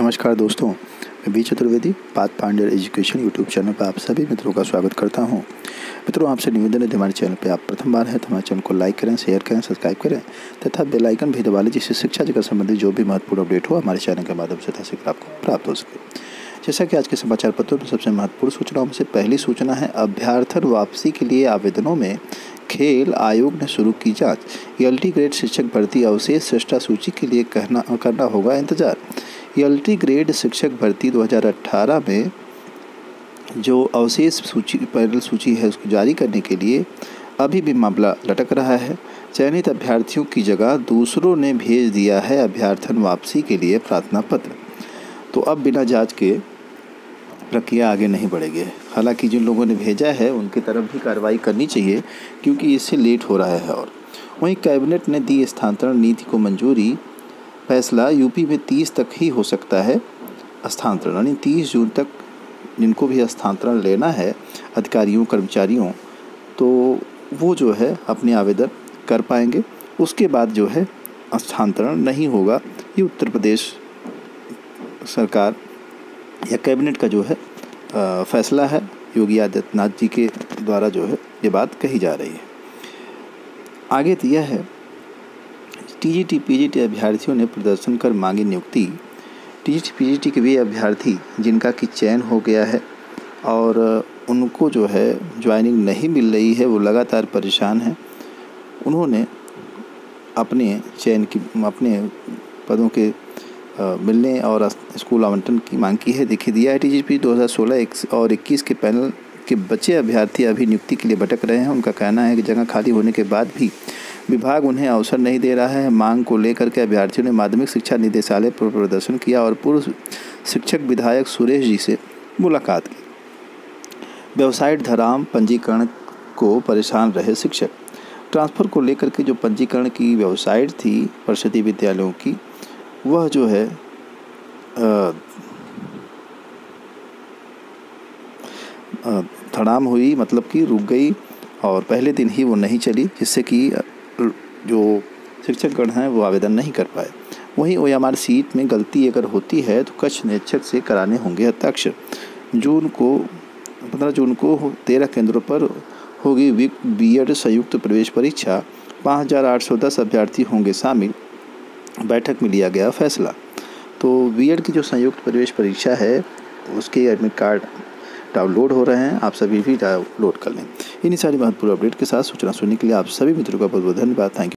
नमस्कार दोस्तों, मैं B Chaturvedi, path Pandey education YouTube channel पर आप सभी मित्रों का स्वागत करता हूँ। मित्रों, आपसे निवेदन है हमारे चैनल पर आप प्रथम बार हैं तो हमारे चैनल को लाइक करें, शेयर करें, सब्सक्राइब करें, तथा बेल आइकन भी दबा लें जिससे शिक्षा जगत संबंधित जो भी महत्वपूर्ण अपडेट हो, हमारे चैनल के माध्यम से शीघ्र आपको प्राप्त हो सके। जैसा कि आज के समाचार पत्रों में सबसे महत्वपूर्ण सूचनाओं में से पहली सूचना है, अभ्यार्थन वापसी के लिए आवेदनों में खेल आयोग ने शुरू की जाँच। एल ग्रेड शिक्षक भर्ती अवशेष, श्रेष्ठा सूची के लिए कहना, करना होगा इंतज़ार। एल ग्रेड शिक्षक भर्ती 2018 में जो अवशेष सूची पैनल सूची है उसको जारी करने के लिए अभी भी मामला लटक रहा है। चयनित अभ्यर्थियों की जगह दूसरों ने भेज दिया है अभ्यर्थन वापसी के लिए प्रार्थना पत्र। तो अब बिना जाँच के प्रक्रिया आगे नहीं बढ़ेगी। हालाँकि जिन लोगों ने भेजा है, उनकी तरफ़ भी कार्रवाई करनी चाहिए, क्योंकि इससे लेट हो रहा है और। वहीं कैबिनेट ने दी स्थानांतरण नीति को मंजूरी फैसला यूपी में तीस तक ही हो सकता है। स्थानांतरण, यानी तीस जून तक जिनको भी स्थानांतरण लेना है, अधिकारियों, कर्मचारियों तो वो जो है अपने आवेदन कर पाएँगे। उसके बाद जो है स्थानांतरण नहीं होगा। ये उत्तर प्रदेश सरकार या कैबिनेट का जो है फैसला है। योगी आदित्यनाथ जी के द्वारा जो है ये बात कही जा रही है। आगे तो यह है टीजीटी पीजीटी अभ्यर्थियों ने प्रदर्शन कर मांगी नियुक्ति। टीजीटी पीजीटी के वे अभ्यर्थी जिनका कि चयन हो गया है और उनको जो है ज्वाइनिंग नहीं मिल रही है, वो लगातार परेशान हैं। उन्होंने अपने चयन की, अपने पदों के मिलने और स्कूल आवंटन की मांग की है। देखिए दिया है टी जी पी दो हज़ार सोलह और इक्कीस के पैनल के बच्चे अभ्यर्थी अभी नियुक्ति के लिए भटक रहे हैं। उनका कहना है कि जगह खाली होने के बाद भी विभाग उन्हें अवसर नहीं दे रहा है। मांग को लेकर के अभ्यर्थियों ने माध्यमिक शिक्षा निदेशालय पर प्रदर्शन किया और पूर्व शिक्षक विधायक सुरेश जी से मुलाकात की। व्यवसायिक धराम पंजीकरण को परेशान रहे शिक्षक। ट्रांसफ़र को लेकर के जो पंजीकरण की वेबसाइट थी परिषदीय विद्यालयों की, वह जो है धड़ाम हुई मतलब कि रुक गई और पहले दिन ही वो नहीं चली, जिससे कि जो शिक्षकगण हैं, वो आवेदन नहीं कर पाए। वहीं ओ एम सीट में गलती अगर होती है तो कच्छ निरीक्षक से कराने होंगे हस्ताक्षर जून को पंद्रह जून को तेरह केंद्रों पर होगी बी एड संयुक्त प्रवेश परीक्षा। पाँच हज़ार आठ सौ दस अभ्यर्थी होंगे शामिल। बैठक में लिया गया फैसला। तो बी की जो संयुक्त प्रवेश परीक्षा है, उसके एडमिट कार्ड डाउनलोड हो रहे हैं, आप सभी भी डाउनलोड कर लें। इन्हीं सारी महत्वपूर्ण अपडेट के साथ सूचना सुनने के लिए आप सभी मित्रों का बहुत बहुत धन्यवाद। Thank you